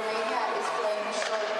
Romania is playing short